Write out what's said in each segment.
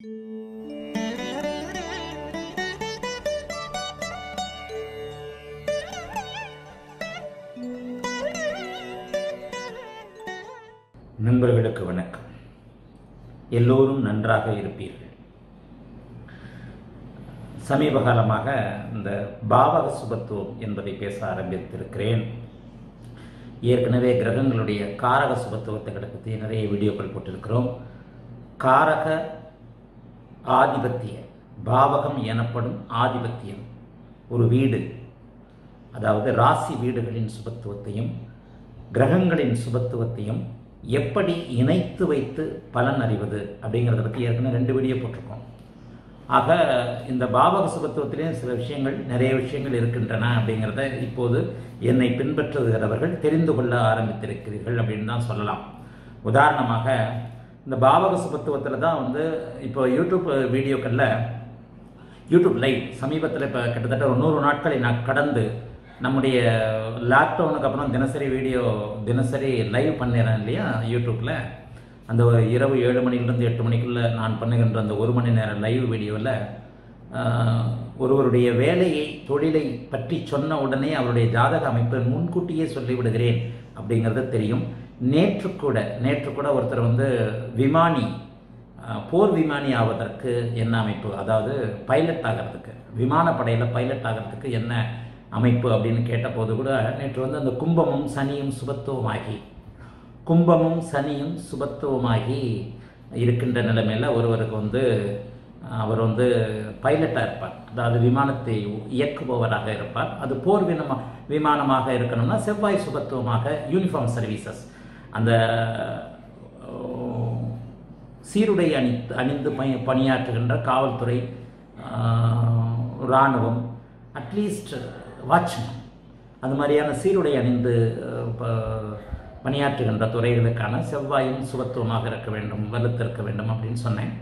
நண்பர்களுக்கு வணக்கம். எல்லோரும் நன்றாக இருப்பீர்கள். சமீப காலமாக இந்த பாவக சுபத்துவம் என்பதை பேச ஆரம்பித்திருக்கிறேன். ஏற்கனவே கிரகங்களுடைய காரக சுபத்துவத்தை பற்றி நிறைய வீடியோக்கள் போட்டிருக்கிறோம். காரக ஆதிபத்திய பாவகம் எனப்படும் ஆதிபத்தியம். ஒரு வீடு அதாவது ராசி வீடுகளின் சுபத்துவத்தையும் கிரகங்களின் சுபத்துவத்தையும் எப்படி இணைத்து வைத்து பலன் அறிவது அப்படிங்கிறத பற்றி ஏற்கனவே ரெண்டு வீடியோ போட்டிருக்கோம். ஆக இந்த பாவக சுபத்துவத்திலேயும் சில விஷயங்கள் நிறைய விஷயங்கள் இருக்கின்றன அப்படிங்கிறத இப்போது என்னை பின்பற்றுகிறவர்கள் தெரிந்து கொள்ள ஆரம்பித்திருக்கிறீர்கள் அப்படின்னு தான் சொல்லலாம். உதாரணமாக இந்த பாவக சுபத்துவத்தில் தான் வந்து இப்போ யூடியூப் வீடியோக்களில் யூடியூப் லைவ் சமீபத்தில் இப்போ கிட்டத்தட்ட ஒரு நூறு நாட்களை நான் கடந்து நம்முடைய லாக்டவுனுக்கு அப்புறம் தினசரி வீடியோ தினசரி லைவ் பண்ணிடுறேன் இல்லையா யூடியூப்பில் அந்த ஒரு இரவு ஏழு மணிலேருந்து எட்டு மணிக்குள்ளே நான் பண்ணுகின்ற அந்த ஒரு மணி நேரம் லைவ் வீடியோவில் ஒருவருடைய வேலையை தொழிலை பற்றி சொன்ன உடனே அவருடைய ஜாதக அமைப்பை முன்கூட்டியே சொல்லிவிடுகிறேன் அப்படிங்கிறது தெரியும். நேற்று கூட நேற்று கூட ஒருத்தர் வந்து விமானி போர் விமானி ஆவதற்கு என்ன அமைப்பு? அதாவது பைலட் ஆகிறதுக்கு விமானப்படையில் பைலட் ஆகிறதுக்கு என்ன அமைப்பு அப்படின்னு கேட்டபோது கூட நேற்று வந்து அந்த கும்பமும் சனியும் சுபத்துவமாகி கும்பமும் சனியும் சுபத்துவமாகி இருக்கின்ற நிலைமையில் ஒருவருக்கு வந்து அவர் வந்து பைலட்டாக இருப்பார். அதாவது விமானத்தை இயக்குபவராக இருப்பார். அது போர் வினமா விமானமாக இருக்கணும்னா செவ்வாய் சுபத்துவமாக யூனிஃபார்ம் சர்வீசஸ் அந்த சீருடை அணி அணிந்து பணி பணியாற்றுகின்ற காவல்துறை இராணுவம் அட்லீஸ்ட் வாட்ச்மேன் அது மாதிரியான சீருடை அணிந்து பணியாற்றுகின்ற துறைகளுக்கான செவ்வாயும் சுபத்துவமாக இருக்க வேண்டும் வலுத்திருக்க வேண்டும் அப்படின்னு சொன்னேன்.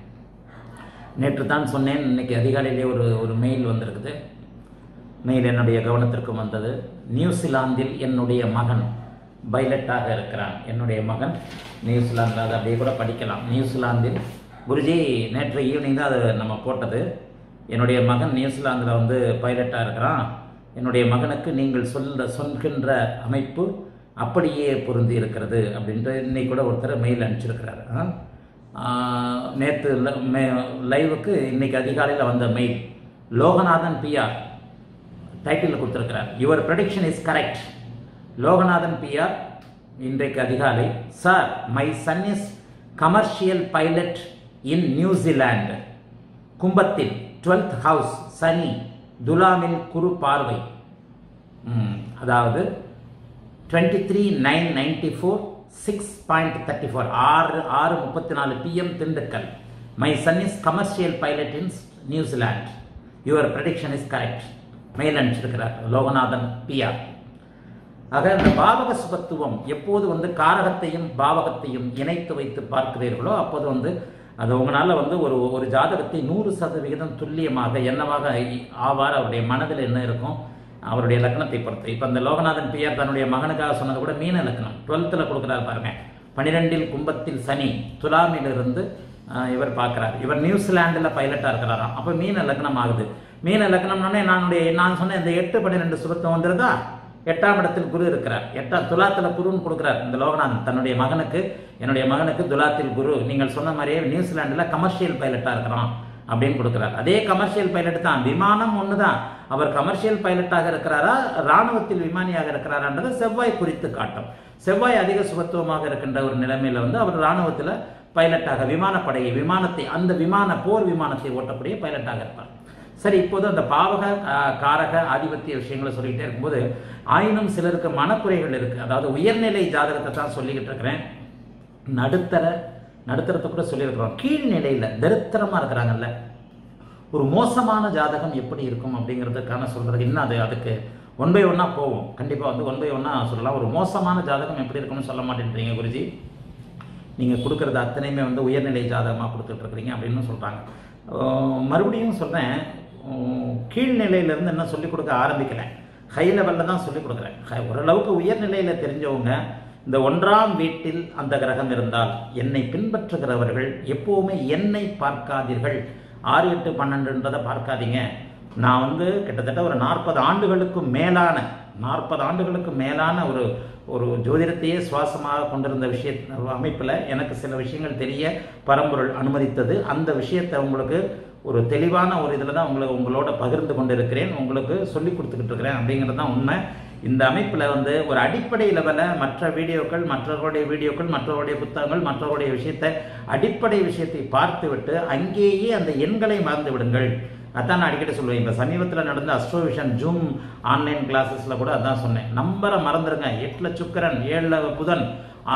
நேற்று தான் சொன்னேன் இன்னைக்கு அதிகாலையிலே ஒரு ஒரு மெயில் வந்திருக்குது. மெயில் என்னுடைய கவனத்திற்கும் வந்தது. நியூசிலாந்தில் என்னுடைய மகன் பைலட்டாக இருக்கிறான். என்னுடைய மகன் நியூசிலாந்தில் அதை அப்படியே கூட படிக்கலாம். நியூசிலாந்தில் குருஜி நேற்று ஈவினிங் தான் அது நம்ம போட்டது. என்னுடைய மகன் நியூசிலாந்தில் வந்து பைலட்டாக இருக்கிறான். என்னுடைய மகனுக்கு நீங்கள் சொல்ல சொல்கின்ற அமைப்பு அப்படியே பொருந்தி இருக்கிறது அப்படின்ட்டு இன்னைக்கு கூட ஒருத்தர் மெயில் அனுப்பிச்சிருக்கிறாரு. நேற்று மே லைவுக்கு இன்னைக்கு அதிகாலையில் வந்த மெயில் லோகநாதன் பிஆர் டைட்டில் கொடுத்துருக்கிறார். Your prediction is correct Loganathan PR இன்றைக்கு அதிகாலை. Sir my son is commercial pilot in New Zealand கும்பத்தில் டுவெல்த் ஹவுஸ் சனி துலாமில் குரு பார்வை. அதாவது twenty three nine ninety four six point thirty four ஆறு ஆறு முப்பத்தி நாலு PM Dindigul. My son is commercial pilot in New Zealand your prediction is correct mail அனுப்பிச்சிருக்கிறார் Loganathan PR. ஆக அந்த பாவக சுபத்துவம் எப்போது வந்து காரகத்தையும் பாவகத்தையும் இணைத்து வைத்து பார்க்கிறீர்களோ அப்போது வந்து அது உங்களால் வந்து ஒரு ஒரு ஜாதகத்தை நூறு சதவிகிதம் துல்லியமாக என்னவாக ஆவார் அவருடைய மனதில் என்ன இருக்கும் அவருடைய லக்னத்தை பொறுத்து. இப்போ அந்த லோகநாதன் பிஆர் தன்னுடைய மகனுக்காக சொன்னது கூட மீன லக்னம். டுவெல்த்தில் கொடுக்குறாரு பாருங்க. பனிரெண்டில் கும்பத்தில் சனி துலாமிலிருந்து இவர் பார்க்குறார். இவர் நியூசிலாண்டில் பைலட்டாக இருக்கிறாராம். அப்போ மீன லக்னம் ஆகுது. மீன லக்னம்னே நானுடைய நான் சொன்ன இந்த எட்டு பன்னிரெண்டு சுபத்தம் வந்துருதா எட்டாம் இடத்தில் குரு இருக்கிறார். எட்டாம் துலாத்தில் குருன்னு கொடுக்குறார். இந்த லோகநாதன் தன்னுடைய மகனுக்கு என்னுடைய மகனுக்கு துலாத்தில் குரு. நீங்கள் சொன்ன மாதிரியே நியூசிலாண்டில் கமர்ஷியல் பைலட்டாக இருக்கிறான் அப்படின்னு கொடுக்குறார். அதே கமர்ஷியல் பைலட் தான். விமானம் ஒன்று தான் அவர் கமர்ஷியல் பைலட்டாக இருக்கிறாரா? இராணுவத்தில் விமானியாக இருக்கிறாரான்றதை செவ்வாய் குறித்து காட்டும். செவ்வாய் அதிக சுகத்துவமாக இருக்கின்ற ஒரு நிலைமையில் வந்து அவர் இராணுவத்தில் பைலட்டாக விமானப்படையை விமானத்தை அந்த விமான போர் விமானத்தை ஓட்டக்கூடிய பைலட்டாக இருப்பார். சரி இப்போது அந்த பாவக காரக ஆதிபத்திய விஷயங்களை சொல்லிக்கிட்டே இருக்கும்போது ஆயினும் சிலருக்கு மனக்குறைகள் இருக்குது அதாவது உயர்நிலை ஜாதகத்தை தான் சொல்லிக்கிட்டு இருக்கிறேன். நடுத்தர நடுத்தரத்தை கூட சொல்லியிருக்கிறோம். கீழ்நிலையில் தரித்திரமாக இருக்கிறாங்கல்ல. ஒரு மோசமான ஜாதகம் எப்படி இருக்கும் அப்படிங்கிறதுக்கான சொல்கிறது இன்னும் அது? அதுக்கு ஒன் பை ஒன்னாக போவோம். கண்டிப்பாக வந்து ஒன் பை ஒன்னாக சொல்லலாம். ஒரு மோசமான ஜாதகம் எப்படி இருக்கும்னு சொல்ல மாட்டேன்றீங்க குருஜி. நீங்கள் கொடுக்குறது அத்தனையுமே வந்து உயர்நிலை ஜாதகமாக கொடுத்துட்ருக்குறீங்க அப்படின்னு சொல்கிறாங்க மறுபடியும் சொல்கிறேன் கீழ்நிலையிலேருந்து என்ன சொல்லிக் கொடுக்க ஆரம்பிக்கலை. ஹை லெவலில் தான் சொல்லிக் கொடுக்குறேன். ஓரளவுக்கு உயர்நிலையில் தெரிஞ்சவங்க இந்த ஒன்றாம் வீட்டில் அந்த கிரகம் இருந்தால் என்னை பின்பற்றுகிறவர்கள் எப்போவுமே என்னை பார்க்காதீர்கள். ஆறு எட்டு பன்னெண்டுன்றதை பார்க்காதீங்க. நான் வந்து கிட்டத்தட்ட ஒரு நாற்பது ஆண்டுகளுக்கும் மேலான நாற்பது ஆண்டுகளுக்கு மேலான ஒரு ஒரு ஜோதிடத்தையே சுவாசமாக கொண்டிருந்த விஷய அமைப்பில் எனக்கு சில விஷயங்கள் தெரிய பரம்பொருள் அனுமதித்தது. அந்த விஷயத்தை உங்களுக்கு ஒரு தெளிவான ஒரு இதில் தான் உங்களை உங்களோட பகிர்ந்து கொண்டு இருக்கிறேன் உங்களுக்கு சொல்லி கொடுத்துக்கிட்டு இருக்கிறேன் அப்படிங்கிறது தான் உண்மை. இந்த அமைப்பில் வந்து ஒரு அடிப்படை லெவலில் மற்ற வீடியோக்கள் மற்றவர்களுடைய வீடியோக்கள் மற்றவருடைய புத்தகங்கள் மற்றவருடைய விஷயத்தை அடிப்படை விஷயத்தை பார்த்துவிட்டு அங்கேயே அந்த எண்களை மறந்து விடுங்கள். அதான் நான் அடிக்கடி சொல்லுவேன். இப்போ சமீபத்தில் நடந்த அஸ்ட்ரோவிஷன் ஜூம் ஆன்லைன் கிளாஸஸில் கூட அதான் சொன்னேன். நம்பரை மறந்துடுங்க எட்டில் சுக்கரன் ஏழில் புதன்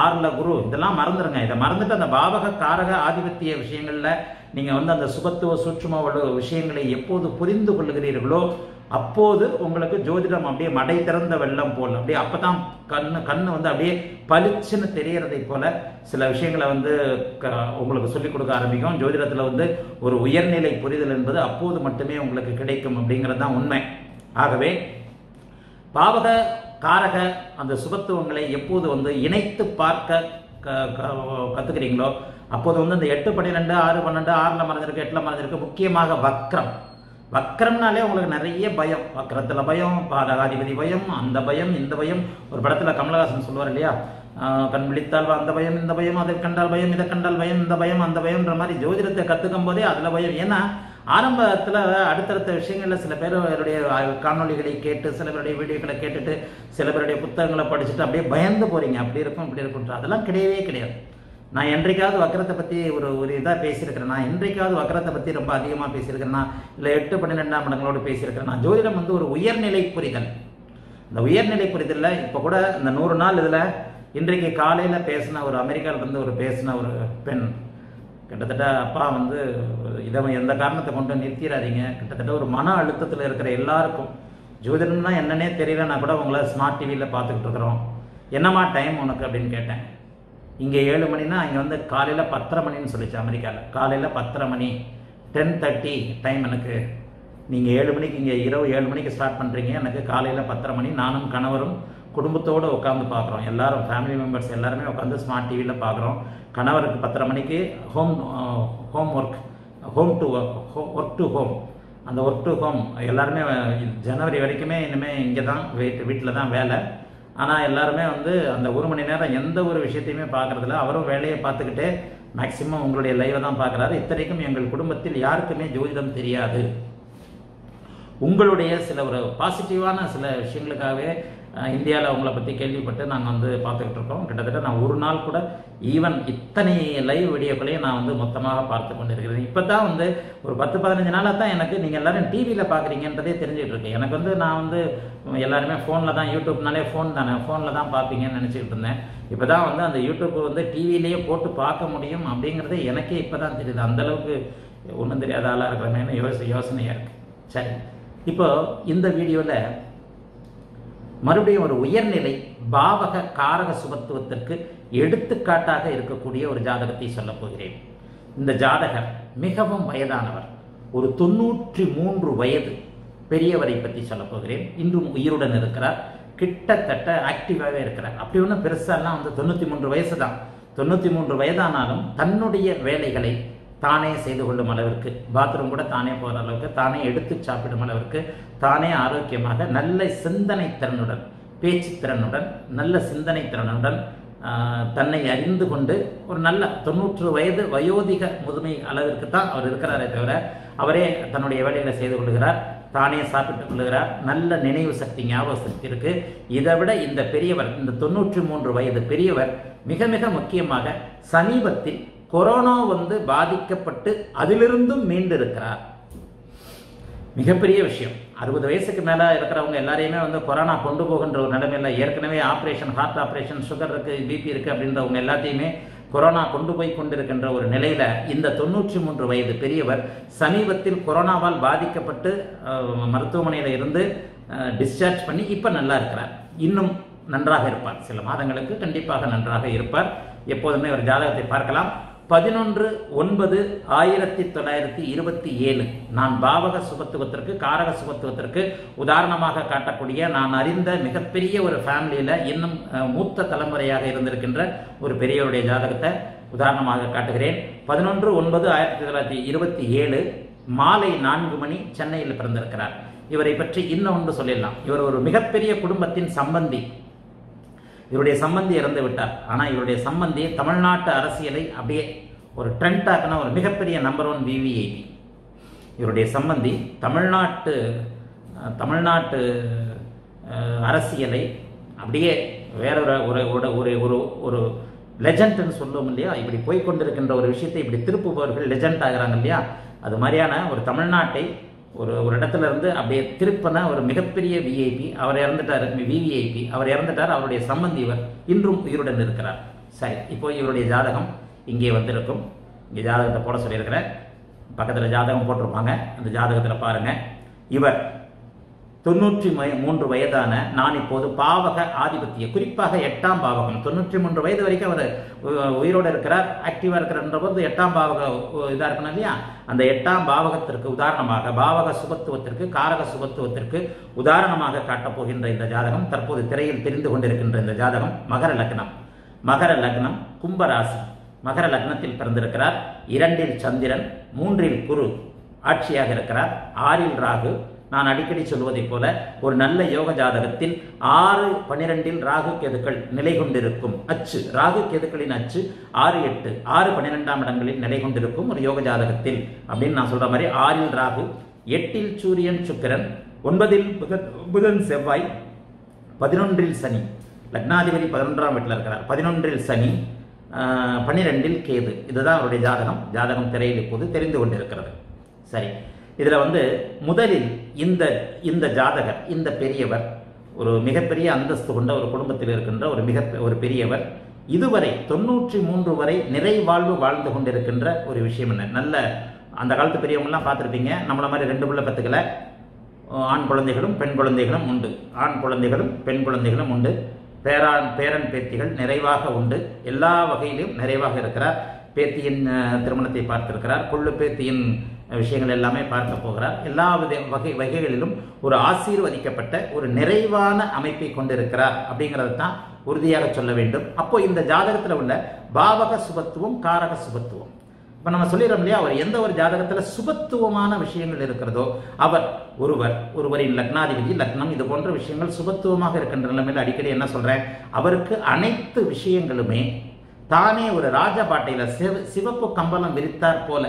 ஆறில் குரு இதெல்லாம் மறந்துடுங்க இதை மறந்துட்டு அந்த பாவக காரக ஆதிபத்திய விஷயங்களில் நீங்கள் வந்து அந்த சுபத்துவ சூட்சும விஷயங்களை எப்போது புரிந்து கொள்கிறீர்களோ அப்போது உங்களுக்கு ஜோதிடம் அப்படியே மடை திறந்த வெள்ளம் போல் அப்படியே அப்போ தான் கண்ணு கண்ணு வந்து அப்படியே பளிச்சுன்னு தெரியறதை போல சில விஷயங்களை வந்து க- உங்களுக்கு சொல்லிக் கொடுக்க ஆரம்பிக்கும். ஜோதிடத்தில் வந்து ஒரு உயர்நிலை புரிதல் என்பது அப்போது மட்டுமே உங்களுக்கு கிடைக்கும் அப்படிங்கிறது தான் உண்மை. ஆகவே பாவக காரக அந்த சுபத்துவங்களை எப்போது வந்து இணைத்து பார்க்க க- அப்போது வந்து இந்த எட்டு பன்னிரெண்டு ஆறு பன்னெண்டு ஆறில் மறைஞ்சிருக்கு எட்டில் மறைஞ்சிருக்கு. முக்கியமாக வக்ரம். வக்ரம்னாலே உங்களுக்கு நிறைய பயம். வக்ரத்தில் பயம் பாதகாதிபதி பயம் அந்த பயம் இந்த பயம். ஒரு படத்தில் கமலஹாசன் சொல்லுவார் இல்லையா? கண் விழித்தால் அந்த பயம் இந்த பயம் அதை கண்டால் பயம் இதை கண்டால் பயம் இந்த பயம் அந்த பயம்ன்ற மாதிரி ஜோதிடத்தை கற்றுக்கும் போதே அதில் பயம். ஏன்னா ஆரம்பத்தில் அடுத்தடுத்த விஷயங்களில் சில பேருடைய காணொளிகளை கேட்டு சில பேருடைய வீடியோக்களை கேட்டுட்டு சில பேருடைய புத்தகங்களை படிச்சுட்டு அப்படியே பயந்து போறீங்க. அப்படி இருக்கும் இப்படி இருக்கும்ன்ற. அதெல்லாம் கிடையவே கிடையாது. நான் என்றைக்காவது வக்கரத்தை பற்றி ஒரு ஒரு இதாக பேசியிருக்கிறேன்னா என்றைக்காவது வக்கரத்தை பற்றி ரொம்ப அதிகமாக பேசியிருக்கிறேன்னா இல்லை எட்டு பன்னிரெண்டாம் இடங்களோடு பேசியிருக்கிறேன்னா ஜோதிடம் வந்து ஒரு உயர்நிலை புரிதல். இந்த உயர்நிலை புரிதலில் இப்போ கூட இந்த நூறு நாள் இதில் இன்றைக்கு காலையில் பேசின ஒரு அமெரிக்காவில இருந்து ஒரு பேசின ஒரு பெண் கிட்டத்தட்ட அப்பா வந்து இதை எந்த காரணத்தை கொண்டு நிறுத்திடாதீங்க கிட்டத்தட்ட ஒரு மன அழுத்தத்தில் இருக்கிற எல்லாருக்கும் ஜோதிடம்னா என்னன்னே தெரியலன்னா கூட உங்களை ஸ்மார்ட் டிவியில் பார்த்துக்கிட்டு இருக்கிறோம். என்னம்மா டைம் உனக்கு அப்படின்னு கேட்டேன். இங்கே ஏழு மணினா இங்கே வந்து காலையில் பத்தரை மணின்னு சொல்லிச்சு அமெரிக்காவில் காலையில் பத்தரை மணி. டென் தேர்ட்டி டைம் எனக்கு. நீங்கள் ஏழு மணிக்கு இங்கே இரவு ஏழு மணிக்கு ஸ்டார்ட் பண்ணுறீங்க எனக்கு காலையில் பத்தரை மணி. நானும் கணவரும் குடும்பத்தோடு உட்காந்து பார்க்குறோம். எல்லாரும் ஃபேமிலி மெம்பர்ஸ் எல்லாருமே உட்காந்து ஸ்மார்ட் டிவியில் பார்க்குறோம். கணவருக்கு பத்தரை மணிக்கு home home work home to work work to home அந்த ஒர்க் டு ஹோம் எல்லாருமே ஜனவரி வரைக்குமே இனிமேல் இங்கே தான் வீட்டு வீட்டில் தான் வேலை. ஆனால் எல்லாருமே வந்து அந்த ஒரு மணி நேரம் எந்த ஒரு விஷயத்தையுமே பார்க்கறதில்ல. அவரும் வேலையை பார்த்துக்கிட்டே மேக்சிமம் உங்களுடைய லைவை தான் பார்க்குறாரு. இத்தனைக்கும் எங்கள் குடும்பத்தில் யாருக்குமே ஜோதிடம் தெரியாது. உங்களுடைய சில ஒரு பாசிட்டிவான சில விஷயங்களுக்காகவே இந்தியாவில் அவங்கள பற்றி கேள்விப்பட்டு நாங்கள் வந்து பார்த்துக்கிட்டு இருக்கோம். கிட்டத்தட்ட நான் ஒரு நாள் கூட ஈவன் இத்தனை லைவ் வீடியோக்களையும் நான் வந்து மொத்தமாக பார்த்து கொண்டிருக்கிறேன். இப்போ தான் வந்து ஒரு பத்து பதினஞ்சு நாளாக தான் எனக்கு நீங்கள் எல்லாரும் டிவியில் பார்க்குறீங்கன்றதே தெரிஞ்சுட்டு இருக்கு. எனக்கு வந்து நான் வந்து எல்லாருமே ஃபோனில் தான் யூடியூப்னாலே ஃபோன் தானே. ஃபோனில் தான் பார்ப்பீங்கன்னு நினச்சிக்கிட்டு இருந்தேன். இப்போ தான் வந்து அந்த யூடியூப் வந்து டிவிலேயே போட்டு பார்க்க முடியும் அப்படிங்கிறது எனக்கே இப்போ தான் தெரியுது அந்தளவுக்கு ஒன்றும் தெரியாத ஆளாக இருக்கிறமேனு யோசி யோசனையாக இருக்குது சரி. இப்போ இந்த வீடியோவில் மறுபடியும் ஒரு உயர்நிலை பாவக காரக சுபத்துவத்திற்கு எடுத்துக்காட்டாக இருக்கக்கூடிய ஒரு ஜாதகத்தை சொல்லப் போகிறேன். இந்த ஜாதகர் மிகவும் வயதானவர். ஒரு தொண்ணூற்றி மூன்று வயது பெரியவரை பற்றி சொல்லப் போகிறேன். இன்றும் உயிருடன் இருக்கிறார். கிட்டத்தட்ட ஆக்டிவாகவே இருக்கிறார். அப்படி ஒன்றும் பெருசாலாம் வந்து தொண்ணூற்றி மூன்று வயசு தான் தொண்ணூற்றி மூன்று வயதானாலும் தன்னுடைய வேலைகளை தானே செய்து கொள்ளும் அளவிற்கு பாத்ரூம் கூட தானே போகிற அளவுக்கு தானே எடுத்து சாப்பிடும் அளவிற்கு தானே ஆரோக்கியமாக நல்ல சிந்தனை திறனுடன் பேச்சு திறனுடன் நல்ல சிந்தனை திறனுடன் தன்னை அறிந்து கொண்டு ஒரு நல்ல தொண்ணூற்று வயது வயோதிக முதுமை அளவிற்கு தான் அவர் இருக்கிறாரே தவிர அவரே தன்னுடைய வேலைகளை செய்து கொள்கிறார் தானே சாப்பிட்டுக் கொள்கிறார் நல்ல நினைவு சக்தி ஞாபக சக்தி இருக்கு. இதை விட இந்த பெரியவர் இந்த தொண்ணூற்றி மூன்று வயது பெரியவர் மிக மிக முக்கியமாக சமீபத்தில் கொரோனா வந்து பாதிக்கப்பட்டு அதிலிருந்தும் மீண்டிருக்கிறார். மிகப்பெரிய விஷயம். அறுபது வயசுக்கு மேலே இருக்கிறவங்க எல்லாரையுமே வந்து கொரோனா கொண்டு போகின்ற ஒரு நிலைமையில ஏற்கனவே ஆப்ரேஷன் ஹார்ட் ஆப்ரேஷன் சுகர் இருக்கு பிபி இருக்கு அப்படின்றவங்க எல்லாத்தையுமே கொரோனா கொண்டு போய் கொண்டிருக்கின்ற ஒரு நிலையில இந்த தொண்ணூற்றி மூன்று வயது பெரியவர் சமீபத்தில் கொரோனாவால் பாதிக்கப்பட்டு மருத்துவமனையில் மருத்துவமனையில இருந்து டிஸ்சார்ஜ் பண்ணி இப்போ நல்லா இருக்கிறார். இன்னும் நன்றாக இருப்பார். சில மாதங்களுக்கு கண்டிப்பாக நன்றாக இருப்பார். எப்போதுமே ஒரு ஜாதகத்தை பார்க்கலாம். பதினொன்று ஒன்பது ஆயிரத்தி தொள்ளாயிரத்தி இருபத்தி ஏழு. நான் பாவக சுபத்துவத்திற்கு காரக சுபத்துவத்திற்கு உதாரணமாக காட்டக்கூடிய நான் அறிந்த மிகப்பெரிய ஒரு ஃபேமிலியில் இன்னும் மூத்த தலைமுறையாக இருந்திருக்கின்ற ஒரு பெரியவருடைய ஜாதகத்தை உதாரணமாக காட்டுகிறேன். பதினொன்று ஒன்பது ஆயிரத்தி தொள்ளாயிரத்தி இருபத்தி ஏழு மாலை நான்கு மணி சென்னையில் பிறந்திருக்கிறார். இவரை பற்றி இன்னும் ஒன்று சொல்லிடலாம். இவர் ஒரு மிகப்பெரிய குடும்பத்தின் சம்பந்தி. இவருடைய சம்பந்தி இறந்து விட்டார். ஆனால் இவருடைய சம்பந்தி தமிழ்நாட்டு அரசியலை அப்படியே ஒரு ட்ரெண்ட் ஆக்கின ஒரு மிகப்பெரிய நம்பர் ஒன் விவிஐபி இவருடைய சம்பந்தி தமிழ்நாட்டு தமிழ்நாட்டு அரசியலை அப்படியே வேறொரு ஒரு ஒரு ஒரு ஒரு ஒரு லெஜண்ட்னு சொல்லுவோம் இல்லையா? இப்படி போய்கொண்டிருக்கின்ற ஒரு விஷயத்தை இப்படி திருப்புபவர்கள் லெஜண்ட் ஆகிறாங்க இல்லையா? அது மாதிரியான ஒரு தமிழ்நாட்டை ஒரு ஒரு இடத்துல இருந்து அப்படியே திருப்பின ஒரு மிகப்பெரிய விஐபி அவர் இறந்துட்டார் விவிஐபி அவர் இறந்துட்டார் அவருடைய சம்பந்தி இவர் இன்றும் உயிருடன் இருக்கிறார். சரி இப்போ இவருடைய ஜாதகம் இங்கே வந்திருக்கும். இங்கே ஜாதகத்தை போட சொல்லியிருக்கிறேன். பக்கத்தில் ஜாதகம் போட்டிருப்பாங்க. அந்த ஜாதகத்தில் பாருங்கள் இவர் தொண்ணூற்றி மூன்று வயதான நான் இப்போது பாவக ஆதிபத்திய குறிப்பாக எட்டாம் பாவகம். தொண்ணூற்றி மூன்று வயது வரைக்கும் அவர் உயிரோடு இருக்கிறார் ஆக்டிவா இருக்கிறன்ற போது எட்டாம் பாவக இதாக இருக்கணும் இல்லையா? அந்த எட்டாம் பாவகத்திற்கு உதாரணமாக பாவக சுபத்துவத்திற்கு காரக சுபத்துவத்திற்கு உதாரணமாக காட்டப் போகின்ற இந்த ஜாதகம் தற்போது திரையில் தெரிந்து கொண்டிருக்கின்ற இந்த ஜாதகம் மகர லக்னம். மகர லக்னம் கும்பராசி. மகர லக்னத்தில் பிறந்திருக்கிறார். இரண்டில் சந்திரன் மூன்றில் குரு ஆட்சியாக இருக்கிறார். ஆறில் ராகு நான் அடிக்கடி சொல்வதைப் போல ஒரு நல்ல யோக ஜாதகத்தில் ஆறு பன்னிரெண்டில் ராகு கேதுக்கள் நிலை கொண்டிருக்கும். அச்சு ராகு கேதுக்களின் அச்சு ஆறு எட்டு ஆறு பன்னிரெண்டாம் இடங்களில் நிலை கொண்டிருக்கும் ஒரு யோக ஜாதகத்தில். அப்படின்னு நான் சொல்ற மாதிரி ஆறில் ராகு எட்டில் சூரியன் சுக்கிரன் ஒன்பதில் புதன் புதன் செவ்வாய் பதினொன்றில் சனி. லக்னாதிபதி பதினொன்றாம் வீட்டில் இருக்கிறார். பதினொன்றில் சனி பன்னிரெண்டில் கேது. இதுதான் அவருடைய ஜாதகம். ஜாதகம் திரையில் இப்போது தெரிந்து கொண்டிருக்கிறது. சரி. இதில் வந்து முதலில் இந்த இந்த ஜாதகர் இந்த பெரியவர் ஒரு மிகப்பெரிய அந்தஸ்து கொண்ட ஒரு குடும்பத்தில் இருக்கின்ற ஒரு மிக ஒரு பெரியவர் இதுவரை தொண்ணூற்றி மூன்று வரை நிறைவாழ்வு வாழ்ந்து கொண்டிருக்கின்ற ஒரு விஷயம் என்ன? நல்ல அந்த காலத்து பெரியவங்கலாம் பார்த்துருப்பீங்க நம்மள மாதிரி ரெண்டு பிள்ளை பத்துக்கல ஆண் குழந்தைகளும் பெண் குழந்தைகளும் உண்டு. ஆண் குழந்தைகளும் பெண் குழந்தைகளும் உண்டு. பேரான் பேரன் பேத்திகள் நிறைவாக உண்டு. எல்லா வகையிலும் நிறைவாக இருக்கிறார். பேத்தியின் திருமணத்தை பார்த்திருக்கிறார். கொள்ளு பேத்தியின் விஷயங்கள் எல்லாமே பார்க்க போகிறார். எல்லா வித வகை வகைகளிலும் ஒரு ஆசீர்வதிக்கப்பட்ட ஒரு நிறைவான அமைப்பை கொண்டிருக்கிறார் அப்படிங்கிறது தான் உறுதியாக சொல்ல வேண்டும். அப்போ இந்த ஜாதகத்தில் உள்ள பாவக சுபத்துவம் காரக சுபத்துவம். இப்போ நம்ம சொல்லிடுறோம் இல்லையா? அவர் எந்த ஒரு ஜாதகத்தில் சுபத்துவமான விஷயங்கள் இருக்கிறதோ அவர் ஒருவர் ஒருவரின் லக்னாதிபதி லக்னம் இது போன்ற விஷயங்கள் சுபத்துவமாக இருக்கின்ற நிலைமையில் அடிக்கடி என்ன சொல்கிறேன் அவருக்கு அனைத்து விஷயங்களுமே தானே ஒரு ராஜபாட்டையில் சிவ- சிவப்பு கம்பளம் விரித்தார் போல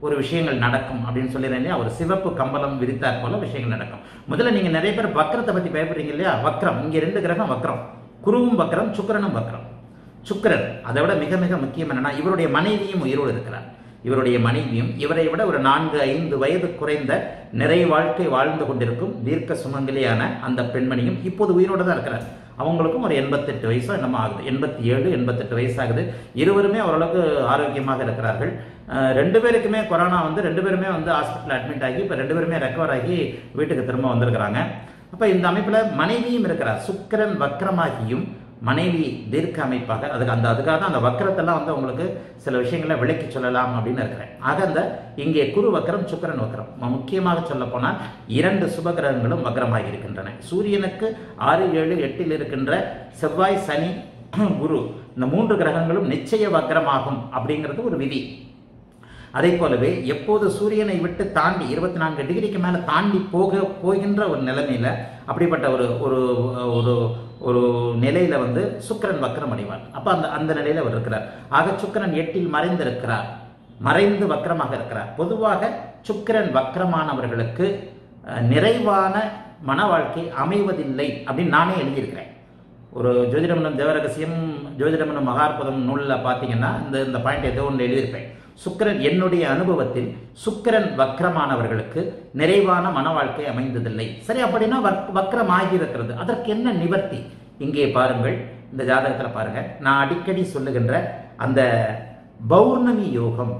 ஒரு விஷயங்கள் நடக்கும் அப்படின்னு சொல்லிடுறேன் இல்லையா? ஒரு சிவப்பு கம்பளம் விரித்தார் போல விஷயங்கள் நடக்கும். முதல்ல நீங்க நிறைய பேர் வக்கரத்தை பத்தி பயப்படுறீங்க இல்லையா? வக்ரம். இங்க ரெண்டு கிரகம் வக்ரம். குருவும் வக்ரம் சுக்கிரனும் வக்ரம். சுக்கிரன் அதை விட மிக மிக முக்கியம் என்னன்னா இவருடைய மனைவியும் உயிரோடு இருக்கிறார். இவருடைய மனைவியும் இவரை விட ஒரு நான்கு ஐந்து வயது குறைந்த நிறை வாழ்க்கை வாழ்ந்து கொண்டிருக்கும் தீர்க்க சுமங்கலியான அந்த பெண்மணியும் இப்போது உயிரோடு தான் இருக்கிறார். அவங்களுக்கும் ஒரு எண்பத்தெட்டு வயசோ என்னமோ ஆகுது. எண்பத்தி ஏழு எண்பத்தெட்டு வயசு ஆகுது இருவருமே ஓரளவுக்கு ஆரோக்கியமாக இருக்கிறார்கள். ரெண்டு பேருக்குமே கொரோனா வந்து ரெண்டு பேருமே வந்து ஹாஸ்பிட்டல் அட்மிட் ஆகி இப்போ ரெண்டு பேருமே ரெக்கவர் ஆகி வீட்டுக்கு திரும்ப வந்திருக்கிறாங்க. அப்போ இந்த அமைப்பில் மனைவியும் இருக்கிறார். சுக்கரன் வக்கரமாகியும் மனைவி தீர்க்க அமைப்பாக அதுக்கு அந்த அதுக்காக தான் அந்த வக்கரத்தெல்லாம் வந்து உங்களுக்கு சில விஷயங்களை விளக்கி சொல்லலாம் அப்படின்னு இருக்கிறேன். ஆக அந்த இங்கே குரு வக்கரம் சுக்கிரன் வக்கரம். முக்கியமாக சொல்ல போனால் இரண்டு சுபகிரகங்களும் வக்கரமாக இருக்கின்றன. சூரியனுக்கு ஆறு ஏழு எட்டில் இருக்கின்ற செவ்வாய் சனி குரு இந்த மூன்று கிரகங்களும் நிச்சய வக்கரமாகும் அப்படிங்கிறது ஒரு விதி. அதே போலவே எப்போது சூரியனை விட்டு தாண்டி இருபத்தி நான்கு டிகிரிக்கு மேலே தாண்டி போக போகின்ற ஒரு நிலைமையில் அப்படிப்பட்ட ஒரு ஒரு ஒரு நிலையில வந்து சுக்கிரன் வக்கரம் அடைவார் அப்ப அந்த அந்த நிலையில அவர் இருக்கிறார். ஆக சுக்கிரன் எட்டில் மறைந்திருக்கிறார். மறைந்து வக்கரமாக இருக்கிறார். பொதுவாக சுக்கிரன் வக்கரமானவர்களுக்கு நிறைவான மன வாழ்க்கை அமைவதில்லை அப்படின்னு நானே எழுதியிருக்கிறேன். ஒரு ஜோதிடமனம் தேவரகசியம் ஜோதிடமனம் மகாற்பதம் நூலில் பார்த்தீங்கன்னா இந்த இந்த பாயிண்ட் ஏதோ ஒன்று எழுதியிருப்பேன். சுக்கிரன் என்னுடைய அனுபவத்தில் சுக்கிரன் வக்கரமானவர்களுக்கு நிறைவான மன வாழ்க்கை அமைந்ததில்லை. சரி அப்படின்னா வக் ஆகியிருக்கிறது அதற்கு என்ன நிவர்த்தி? இங்கே பாருங்கள் இந்த ஜாதகத்தில் பாருங்கள் நான் அடிக்கடி சொல்லுகின்ற அந்த பௌர்ணமி யோகம்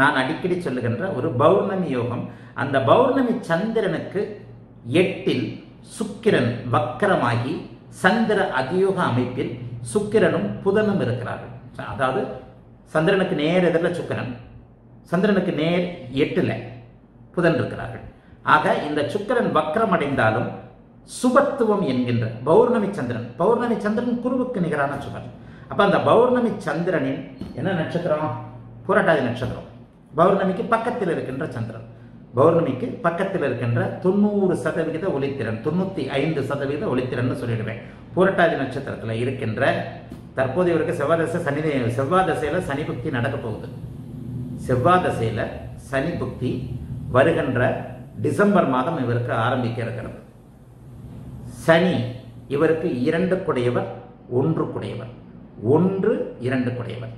நான் அடிக்கடி சொல்லுகின்ற ஒரு பௌர்ணமி யோகம் அந்த பௌர்ணமி சந்திரனுக்கு எட்டில் சுக்கிரன் வக்கரமாகி சந்திர அதியோக அமைப்பில் சுக்கிரனும் புதனும் இருக்கிறார்கள். அதாவது சந்திரனுக்கு நேர் எதிரில் சுக்கிரன். சந்திரனுக்கு நேர் எட்டில் புதன் இருக்கிறார்கள். ஆக இந்த சுக்கரன் வக்கரம் அடைந்தாலும் சுபத்துவம் என்கின்ற பௌர்ணமி சந்திரன் பௌர்ணமி சந்திரன் குருவுக்கு நிகரான சுபன். அப்ப அந்த பௌர்ணமி சந்திரனின் என்ன நட்சத்திரம்? புரட்டாதி நட்சத்திரம். பௌர்ணமிக்கு பக்கத்தில் இருக்கின்ற சந்திரன். பௌர்ணமிக்கு பக்கத்தில் இருக்கின்ற தொண்ணூறு சதவிகித ஒளித்திறன் தொண்ணூத்தி ஐந்து சதவீத ஒளித்திறன் சொல்லிடுவேன். புரட்டாதி நட்சத்திரத்தில் இருக்கின்ற தற்போது இவருக்கு செவ்வாய் தசை சனி செவ்வாய் தசையில் சனி புக்தி நடக்க போகுது. செவ்வாய் தசையில் சனி புக்தி வருகின்ற டிசம்பர் மாதம் இவருக்கு ஆரம்பிக்க இருக்கிறது சனி இவருக்கு இரண்டு குடையவர் ஒன்று குடையவர் ஒன்று இரண்டு குடையவர்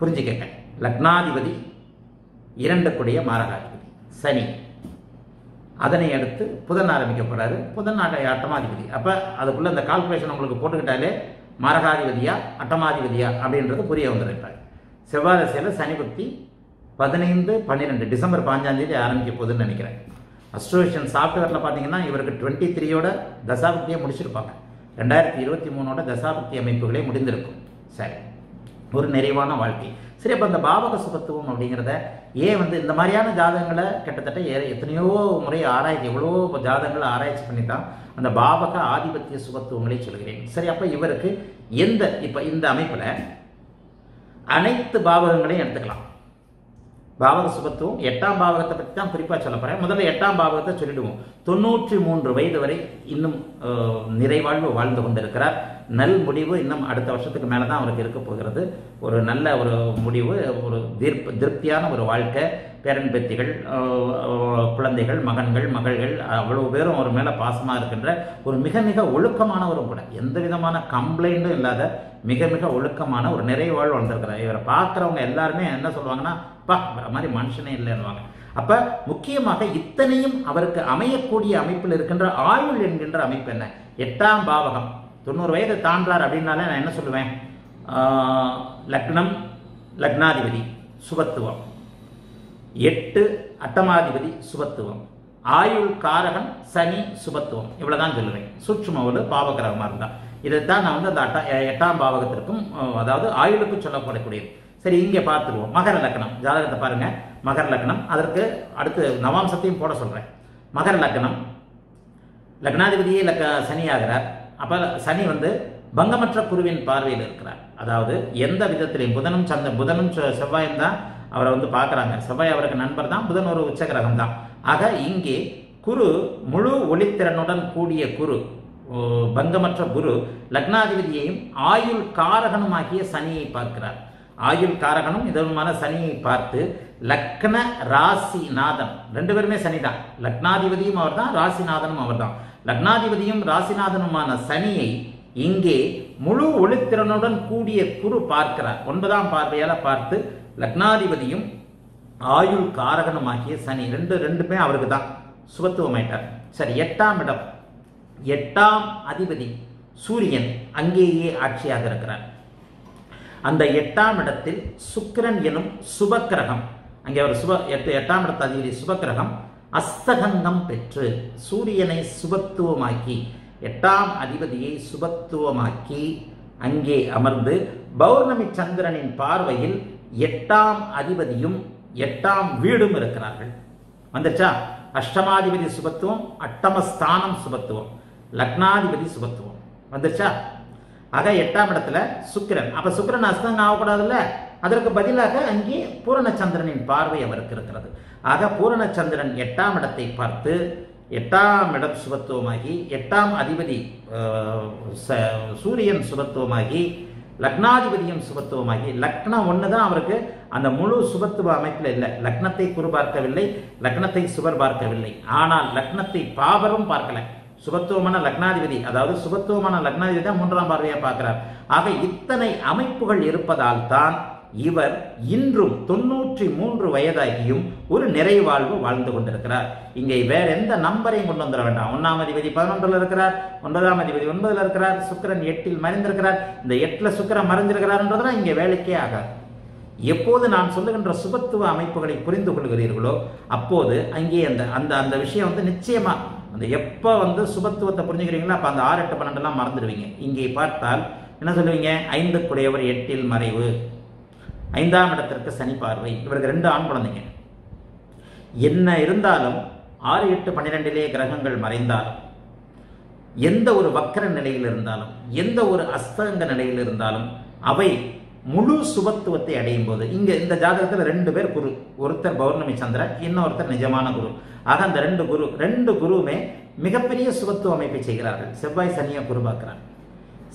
புரிஞ்சுக்கங்க. லக்னாதிபதி இரண்டு குடைய மாரகாதிபதி. சனி. அதனை அடுத்து புதன் ஆரம்பிக்கப்படுறாரு புதன் ஆட்ட- அட்டமாதிபதி. அப்போ அதுக்குள்ளே அந்த கால்குலேஷன் உங்களுக்கு போட்டுக்கிட்டாலே மரகாதிபதியா அட்டமாதிபதியா அப்படின்றது புரிய வந்துருக்காரு செவ்வாய் தசையில சனிபக்தி பதினைந்து பன்னிரெண்டு டிசம்பர் பாஞ்சாந்தேதி ஆரம்பிக்க போகுதுன்னு நினைக்கிறேன். அஸ்ட்ரோஷன் சாஃப்ட்வேரில் பார்த்தீங்கன்னா இவருக்கு டுவெண்ட்டி த்ரீயோட தசாபக்தியை முடிச்சிருப்பாங்க. ரெண்டாயிரத்தி இருபத்தி மூணோட தசாபக்தி அமைப்புகளே முடிந்திருக்கும். சரி. ஒரு நிறைவான வாழ்க்கை. சரி அப்போ அந்த பாவக சுபத்துவம் அப்படிங்கிறத ஏன் வந்து இந்த மாதிரியான ஜாதகங்களை கிட்டத்தட்ட ஏ- எத்தனையோ முறை ஆராய்ச்சி எவ்வளோ ஜாதகங்களை ஆராய்ச்சி பண்ணி தான் அந்த பாவக ஆதிபத்திய சுபத்துவங்களை சொல்கிறேன். சரி அப்போ இவருக்கு எந்த இப்போ இந்த அமைப்பில் அனைத்து பாவகங்களையும் எடுத்துக்கலாம். பாவக சுபத்துவம் எட்டாம் பாவகத்தை பற்றி தான் குறிப்பாக சொல்ல போகிறேன் முதல்ல எட்டாம் பாவகத்தை சொல்லிடுவோம். தொண்ணூற்றி மூன்று வயது வரை இன்னும் நிறைவாழ்வு வாழ்ந்து கொண்டிருக்கிறார். நல் முடிவு இன்னும் அடுத்த வருஷத்துக்கு மேலே தான் அவருக்கு இருக்க போகிறது. ஒரு நல்ல ஒரு முடிவு ஒரு தீர்ப்பு திருப்தியான ஒரு வாழ்க்கை. பேரன் பேத்திகள் குழந்தைகள் மகன்கள் மகள்கள் அவ்வளவு பேரும் அவர் மேலே பாசமாக இருக்கின்ற ஒரு மிக மிக ஒழுக்கமானவரும் கூட எந்த விதமான கம்ப்ளைண்ட்டும் இல்லாத மிக மிக ஒழுக்கமான ஒரு நிறைவாழ் வந்திருக்கிறார். இவரை பார்க்குறவங்க எல்லாருமே என்ன சொல்லுவாங்கன்னா பா மாதிரி மனுஷனே இல்லைன்னுவாங்க. அப்போ முக்கியமாக இத்தனையும் அவருக்கு அமையக்கூடிய அமைப்பில் இருக்கின்ற ஆயுள் என்கின்ற அமைப்பு என்ன? எட்டாம் பாவகம். தொண்ணூறு வயது தாண்டார் அப்படின்னாலே நான் என்ன சொல்லுவேன்? லக்னம் லக்னாதிபதி சுபத்துவம். எட்டு அட்டமாதிபதி சுபத்துவம். ஆயுள் காரகன் சனி சுபத்துவம். இவ்வளோதான் சொல்லுவேன். சூட்சுமவலு பாவகிரகமாக இருந்தா. இதைத்தான் நான் வந்து அந்த அட்ட எட்டாம் பாவகத்திற்கும் அதாவது ஆயுளுக்கும் சொல்லப்படக்கூடியது. சரி இங்கே பார்த்துருவோம். மகர லக்னம். ஜாதகத்தை பாருங்க. மகர லக்னம். அதற்கு அடுத்து நவாம்சத்தையும் போட சொல்கிறேன் மகர லக்னம். லக்னாதிபதியே லக்க சனி ஆகிறார் அப்போ சனி வந்து பங்கமற்ற குருவின் பார்வையில் இருக்கிறார். அதாவது எந்த விதத்திலையும் புதனும் சந்த புதனும் செவ்வாயும் தான் அவரை வந்து பார்க்குறாங்க. செவ்வாய் அவருக்கு நண்பர் தான் புதன் ஒரு உச்ச கிரகம் தான். ஆக இங்கே குரு முழு ஒளித்திறனுடன் கூடிய குரு பங்கமற்ற குரு லக்னாதிபதியையும் ஆயுள் காரகனுமாகிய சனியை பார்க்கிறார். ஆயுள் காரகனும் இதமான சனியை பார்த்து லக்ன ராசிநாதன் ரெண்டு பேருமே சனிதான். லக்னாதிபதியும் அவர் தான் ராசிநாதனும் அவர்தான். லக்னாதிபதியும் ராசிநாதனுமான சனியை இங்கே முழு ஒளித்திறனுடன் கூடிய குரு பார்க்கிறார். ஒன்பதாம் பார்வையால பார்த்து லக்னாதிபதியும் ஆயுள் காரகனுமாகிய சனி. ரெண்டு ரெண்டுமே அவருக்கு தான் சுபத்துவமாயிட்டார். சரி எட்டாம் இடம். எட்டாம் அதிபதி சூரியன் அங்கேயே ஆட்சியாக இருக்கிறார். அந்த எட்டாம் இடத்தில் சுக்கிரன் எனும் சுபக்கிரகம் அங்கே அவர் சுப எட்டு எட்டாம் இடத்து அதிபதி சுபக்கிரகம் அஸ்தகங்கம் பெற்று சூரியனை சுபத்துவமாக்கி எட்டாம் அதிபதியை சுபத்துவமாக்கி அங்கே அமர்ந்து பௌர்ணமி சந்திரனின் பார்வையில் எட்டாம் அதிபதியும் எட்டாம் வீடும் இருக்கிறார்கள். வந்துச்சா? அஷ்டமாதிபதி சுபத்துவம் அட்டமஸ்தானம் சுபத்துவம் லக்னாதிபதி சுபத்துவம். வந்துச்சா? ஆக எட்டாம் இடத்துல சுக்கிரன். அப்ப சுக்கிரன் அஸ்தங்கம் ஆகக்கூடாதுல்ல அதற்கு பதிலாக அங்கே பூரணச்சந்திரனின் பார்வை அவருக்கு இருக்கிறது. ஆக பூரணச்சந்திரன் எட்டாம் இடத்தை பார்த்து எட்டாம் இடம் சுபத்துவமாகி எட்டாம் அதிபதி ச- சூரியன் சுபத்துவமாகி லக்னாதிபதியும் சுபத்துவமாகி லக்னம் ஒன்று தான் அவருக்கு அந்த முழு சுபத்துவ அமைப்பில் இல்லை. லக்னத்தை குறு பார்க்கவில்லை லக்னத்தை சுவர் பார்க்கவில்லை. ஆனால் லக்னத்தை பாவரும் பார்க்கல. சுபத்துவமான லக்னாதிபதி அதாவது சுபத்துவமான லக்னாதிபதி தான் மூன்றாம் பார்வையை பார்க்கிறார். ஆக இத்தனை அமைப்புகள் இருப்பதால் தான் இவர் இன்றும் தொண்ணூற்றி மூன்று வயதாகியும் ஒரு நிறைவாழ்வு வாழ்ந்து கொண்டிருக்கிறார். இங்கே வேற எந்த நம்பரையும் கொண்டு வந்துட வேண்டாம். ஒன்னாம் அதிபதி பதினொன்றில் இருக்கிறார் ஒன்பதாம் அதிபதி ஒன்பதில் இருக்கிறார் சுக்கிரன் எட்டில் மறைந்திருக்கிறார். இந்த எட்டில் சுக்கிரன் மறைஞ்சிருக்கிறார்ன்றதுலாம் இங்கே வேலைக்கே ஆகாது. எப்போது நான் சொல்லுகின்ற சுபத்துவ அமைப்புகளை புரிந்து கொள்கிறீர்களோ அப்போது அங்கே அந்த அந்த அந்த விஷயம் வந்து நிச்சயமாக அந்த எப்போ வந்து சுபத்துவத்தை புரிஞ்சுக்கிறீங்களோ அப்போ அந்த ஆறு எட்டு பன்னெண்டுலாம் மறந்துடுவீங்க. இங்கே பார்த்தால் என்ன சொல்லுவீங்க? ஐந்து குடையவர் எட்டில் மறைவு. ஐந்தாம் இடத்திற்கு சனி பார்வை. இவருக்கு ரெண்டு ஆண் குழந்தைங்க. என்ன இருந்தாலும் ஆறு எட்டு பன்னிரெண்டிலே கிரகங்கள் மறைந்தாலும் எந்த ஒரு வக்கர நிலையில் இருந்தாலும் எந்த ஒரு அஸ்தங்க நிலையில் இருந்தாலும் அவை முழு சுபத்துவத்தை அடையும் போது இங்க இந்த ஜாதகத்தில் ரெண்டு பேர் குரு. ஒருத்தர் பௌர்ணமி சந்திரன் இன்னொருத்தர் நிஜமான குரு. ஆக அந்த ரெண்டு குரு ரெண்டு குருவுமே மிகப்பெரிய சுபத்துவ அமைப்பை செய்கிறார்கள். செவ்வாய் சனியை குரு பார்க்கிறார்.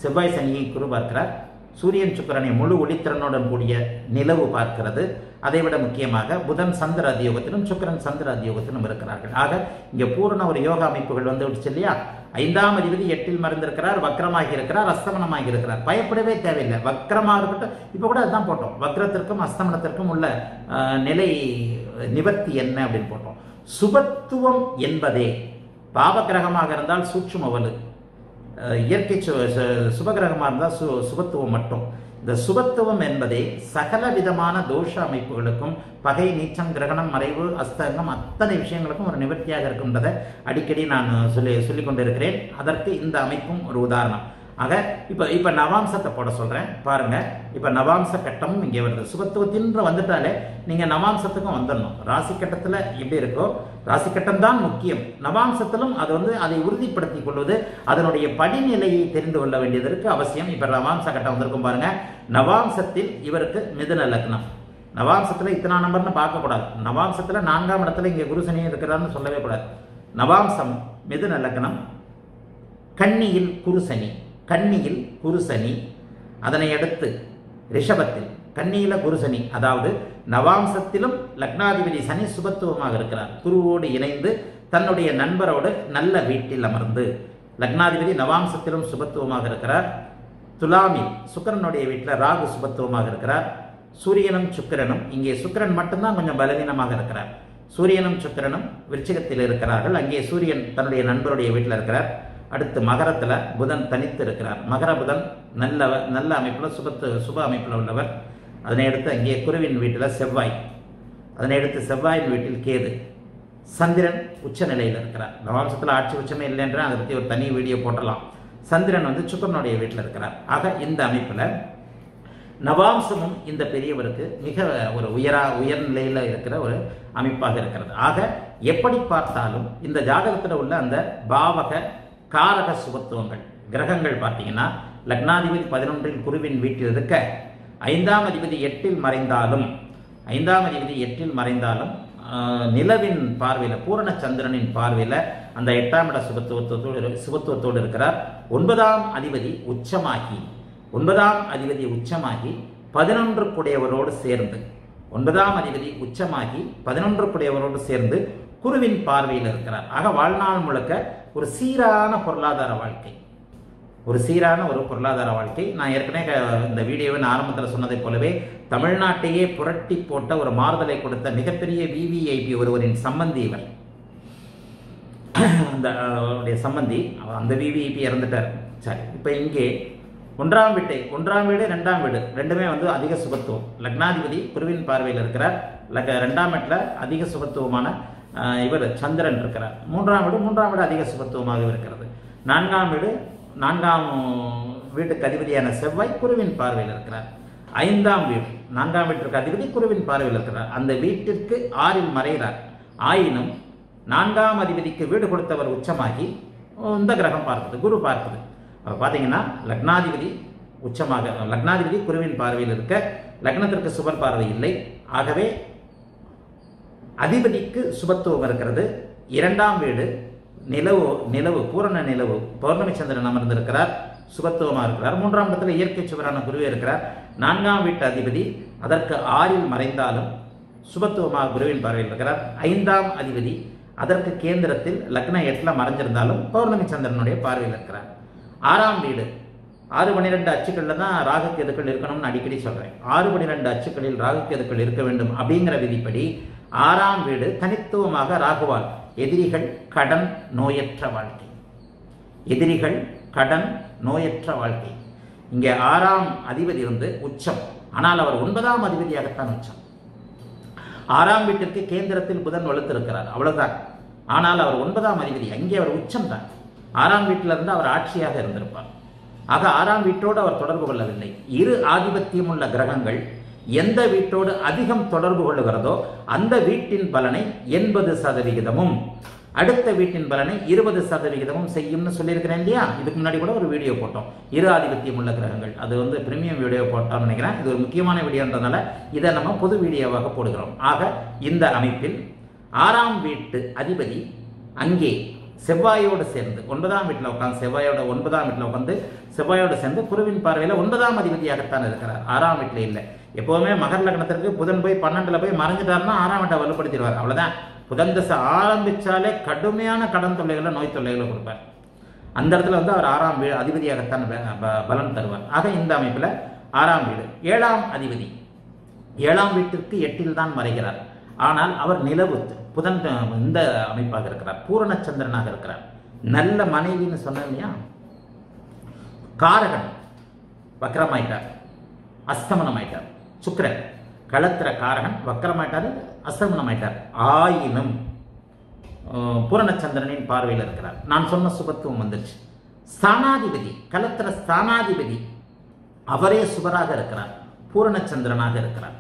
செவ்வாய் சனியை குரு பார்க்கிறார். சூரியன் சுக்கிரனை முழு ஒளித்திறனுடன் கூடிய நிலவு பார்க்கிறது. அதைவிட முக்கியமாக புதன் சந்திர அதியோகத்திலும் சுக்கரன் சந்திர அதியோகத்திலும் இருக்கிறார்கள். ஆக இங்கே பூரண ஒரு யோகா அமைப்புகள் வந்து விடுச்சு இல்லையா? ஐந்தாம் அதிபதி எட்டில் மறந்திருக்கிறார் வக்கரமாகி இருக்கிறார் அஸ்தமனமாகி இருக்கிறார். பயப்படவே தேவையில்லை. வக்கரமாக இருக்கட்டும் இப்போ கூட அதுதான் போட்டோம். வக்கரத்திற்கும் அஸ்தமனத்திற்கும் உள்ள நிலை நிவர்த்தி என்ன அப்படின்னு போட்டோம். சுபத்துவம் என்பதே. பாவகிரகமாக இருந்தால் சூட்சும வலு இயற்கை சு சு- சுபகிரகமாக இருந்தால் சு சுபத்துவம் மட்டும். இந்த சுபத்துவம் என்பதே சகல விதமான தோஷ அமைப்புகளுக்கும் பகை நீச்சம் கிரகணம் மறைவு அஸ்தங்கம் அத்தனை விஷயங்களுக்கும் ஒரு நிவர்த்தியாக இருக்கின்றதை அடிக்கடி நான் சொல்லி சொல்லிக் கொண்டிருக்கிறேன் அதற்கு இந்த அமைப்பும் ஒரு உதாரணம். ஆக இப்போ இப்போ நவாம்சத்தை போட சொல்கிறேன் பாருங்கள் இப்போ நவாம்ச கட்டமும் இங்கே வருது. சுபத்துவத்தின்ற வந்துட்டாலே நீங்கள் நவாம்சத்துக்கும் வந்துடணும். ராசி கட்டத்தில் எப்படி இருக்கோ ராசி கட்டம் தான் முக்கியம். நவாம்சத்திலும் அது வந்து அதை உறுதிப்படுத்திக் கொள்வது அதனுடைய படிநிலையை தெரிந்து கொள்ள வேண்டியதற்கு அவசியம். இப்போ நவாம்ச கட்டம் வந்திருக்கும் பாருங்கள் நவாம்சத்தில் இவருக்கு மிதுன லக்னம். நவாம்சத்தில் இத்தனை நம்பர்னு பார்க்கக்கூடாது. நவாம்சத்தில் நான்காம் இடத்துல இங்கே குருசனியும் இருக்கிறாருன்னு சொல்லவே கூடாது. நவாம்சம் மிதுன லக்னம் கன்னியில் குருசனி கன்னியில் குருசனி அதனை அடுத்து ரிஷபத்தில் கன்னியில குருசனி அதாவது நவாம்சத்திலும் லக்னாதிபதி சனி சுபத்துவமாக இருக்கிறார். குருவோடு இணைந்து தன்னுடைய நண்பரோடு நல்ல வீட்டில் அமர்ந்து லக்னாதிபதி நவாம்சத்திலும் சுபத்துவமாக இருக்கிறார். துலாமில் சுக்கிரனுடைய வீட்டில் ராகு சுபத்துவமாக இருக்கிறார். சூரியனும் சுக்கிரனும் இங்கே சுக்கிரன் மட்டும்தான் கொஞ்சம் பலவீனமாக இருக்கிறார். சூரியனும் சுக்கிரனும் விருச்சிகத்தில் இருக்கிறார்கள். அங்கே சூரியன் தன்னுடைய நண்பருடைய வீட்டில் இருக்கிறார். அடுத்து மகரத்தில் புதன் தனித்து இருக்கிறார் மகர புதன் நல்ல நல்ல அமைப்பில் சுபத்து சுப அமைப்பில் உள்ளவர். அதனை அடுத்து அங்கே குருவின் வீட்டில் செவ்வாய். அதனை அடுத்து செவ்வாயின் வீட்டில் கேது. சந்திரன் உச்ச நிலையில் இருக்கிறார் நவாம்சத்தில் ஆட்சி உச்சமே இல்லைன்ற அதை பற்றி ஒரு தனி வீடியோ போட்டலாம். சந்திரன் வந்து சுக்கரனுடைய வீட்டில் இருக்கிறார். ஆக இந்த அமைப்பில் நவாம்சமும் இந்த பெரியவருக்கு மிக ஒரு உயரா உயர்நிலையில் இருக்கிற ஒரு அமைப்பாக இருக்கிறது. ஆக எப்படி பார்த்தாலும் இந்த ஜாதகத்தில் உள்ள அந்த பாவக காரக சுபத்துவங்கள் கிரகங்கள் பார்த்தீங்கன்னா லக்னாதிபதி பதினொன்றில் குருவின் வீட்டில் இருக்க ஐந்தாம் அதிபதி எட்டில் மறைந்தாலும் ஐந்தாம் அதிபதி எட்டில் மறைந்தாலும் நிலவின் பார்வையில் பூரண சந்திரனின் பார்வையில் அந்த எட்டாம் இட சுபத்துவத்தோடு சுபத்துவத்தோடு இருக்கிறார். ஒன்பதாம் அதிபதி உச்சமாகி ஒன்பதாம் அதிபதி உச்சமாகி பதினொன்று குடையவரோடு சேர்ந்து ஒன்பதாம் அதிபதி உச்சமாகி பதினொன்று குடையவரோடு சேர்ந்து குருவின் பார்வையில் இருக்கிறார். ஆக வாழ்நாள் முழுக்க ஒரு சீரான பொருளாதார வாழ்க்கை. ஒரு சீரான ஒரு பொருளாதார வாழ்க்கை. நான் ஏற்கனவே இந்த வீடியோவின் ஆரம்பத்தில் சொன்னதைப் போலவே தமிழ்நாட்டையே புரட்டி போட்ட ஒரு மாறுதலை கொடுத்த மிகப்பெரிய விவிஐபி ஒருவரின் சம்பந்தி இவர். அந்த அவருடைய சம்பந்தி அவர் அந்த விவிஐபி இறந்துட்டார். சரி இப்போ இங்கே ஒன்றாம் வீட்டை ஒன்றாம் வீடு ரெண்டாம் வீடு ரெண்டுமே வந்து அதிக சுகத்துவம். லக்னாதிபதி குருவின் பார்வையில் இருக்கிறார். லக ரெண்டாம் வீட்டில் அதிக சுகத்துவமான இவர் சந்திரன் இருக்கிறார். மூன்றாம் வீடு மூன்றாம் வீடு அதிக சுபத்துவமாக இருக்கிறது. நான்காம் வீடு நான்காம் வீட்டுக்கு அதிபதியான செவ்வாய் குருவின் பார்வையில் இருக்கிறார். ஐந்தாம் வீடு நான்காம் வீட்டிற்கு அதிபதி குருவின் பார்வையில் இருக்கிறார். அந்த வீட்டிற்கு ஆறில் மறைகிறார். ஆயினும் நான்காம் அதிபதிக்கு வீடு கொடுத்தவர் உச்சமாகி இந்த கிரகம் பார்ப்பது குரு பார்ப்பது அப்போ பார்த்தீங்கன்னா லக்னாதிபதி உச்சமாக லக்னாதிபதி குருவின் பார்வையில் இருக்க லக்னத்திற்கு சுபர் பார்வை இல்லை. ஆகவே அதிபதிக்கு சுபத்துவம் இருக்கிறது. இரண்டாம் வீடு நிலவு நிலவு பூரண நிலவு பௌர்ணமி சந்திரன் அமர்ந்திருக்கிறார். சுபத்துவமாக இருக்கிறார். மூன்றாம் இடத்துல இயற்கை சுவரான குருவே இருக்கிறார். நான்காம் வீட்டு அதிபதி அதற்கு ஆறில் மறைந்தாலும் சுபத்துவமாக குருவின் பார்வையில் இருக்கிறார். ஐந்தாம் அதிபதி அதற்கு கேந்திரத்தில் லக்ன எட்டில் மறைஞ்சிருந்தாலும் பௌர்ணமி சந்திரனுடைய பார்வையில் இருக்கிறார். ஆறாம் வீடு ஆறு பன்னிரெண்டு அச்சுக்களில் தான் ராகு கேதுக்கள் இருக்கணும்னு அடிக்கடி சொல்கிறேன் ஆறு பன்னிரெண்டு அச்சுக்களில் ராகு கேதுக்கள் இருக்க வேண்டும் அப்படிங்கிற விதிப்படி ஆறாம் வீடு தனித்துவமாக ராகுவால். எதிரிகள் கடன் நோயற்ற வாழ்க்கை. எதிரிகள் கடன் நோயற்ற வாழ்க்கை. இங்கே ஆறாம் அதிபதி வந்து உச்சம். ஆனால் அவர் ஒன்பதாம் அதிபதியாகத்தான் உச்சம். ஆறாம் வீட்டிற்கு கேந்திரத்தில் புதன் வலுத்திருக்கிறார். அவ்வளவுதான். ஆனால் அவர் ஒன்பதாம் அதிபதி. அங்கே அவர் உச்சம் தான் ஆறாம் வீட்டில இருந்து அவர் ஆட்சியாக இருந்திருப்பார். ஆக ஆறாம் வீட்டோடு அவர் தொடர்பு கொள்ளவில்லை. இரு ஆதிபத்தியம் உள்ள கிரகங்கள் எந்த வீட்டோடு அதிகம் தொடர்பு கொள்ளுகிறதோ அந்த வீட்டின் பலனை எண்பது சதவிகிதமும் அடுத்த வீட்டின் பலனை இருபது சதவிகிதமும் செய்யும்னு சொல்லியிருக்கிறேன் இல்லையா? இதுக்கு முன்னாடி கூட ஒரு வீடியோ போட்டோம். இரு ஆதிபத்தியம் உள்ள கிரகங்கள். அது வந்து பிரீமியம் வீடியோ போட்டோம்னு நினைக்கிறேன். இது ஒரு முக்கியமான வீடியோன்றதுனால இதை நம்ம பொது வீடியோவாக போடுகிறோம். ஆக இந்த அமைப்பில் ஆறாம் வீட்டு அதிபதி அங்கே செவ்வாயோடு சேர்ந்து ஒன்பதாம் வீட்டில் உட்காந்து செவ்வாயோட ஒன்பதாம் வீட்டில் உட்காந்து செவ்வாயோடு சேர்ந்து குருவின் பார்வையில் ஒன்பதாம் அதிபதியாகத்தான் இருக்கிறார். ஆறாம் வீட்டில் இல்லை. எப்போவுமே மகர் லக்னத்திற்கு புதன் போய் பன்னெண்டில் போய் மறைஞ்சிட்டாருன்னா ஆறாம் வீட்டை வலுப்படுத்திடுவார். அவ்வளோதான் புதன் தசை ஆரம்பித்தாலே கடுமையான கடன் தொல்லைகளை நோய் தொல்லைகளை கொடுப்பார். அந்த இடத்துல வந்து அவர் ஆறாம் வீடு அதிபதியாகத்தான் பலன் தருவார். ஆக இந்த அமைப்பில் ஆறாம் வீடு ஏழாம் அதிபதி. ஏழாம் வீட்டிற்கு எட்டில் தான் மறைகிறார். ஆனால் அவர் நிலவு புதன் இந்த அமைப்பாக இருக்கிறார். பூரண சந்திரனாக இருக்கிறார். நல்ல மனைவின்னு சொன்னேன் இல்லையா? காரகன் வக்கரமாயிட்டார். அஸ்தமனமாயிட்டார். சுக்கரன் களத்திர காரகன் வக்கரமாயிட்டார் அஸ்தமனமாயிட்டார். ஆயினும் பூரணச்சந்திரனின் பார்வையில் இருக்கிறார். நான் சொன்ன சுபத்துவம் வந்துருச்சு. ஸ்தானாதிபதி களத்திர ஸ்தானாதிபதி அவரே சுபராக இருக்கிறார். பூரணச்சந்திரனாக இருக்கிறார்.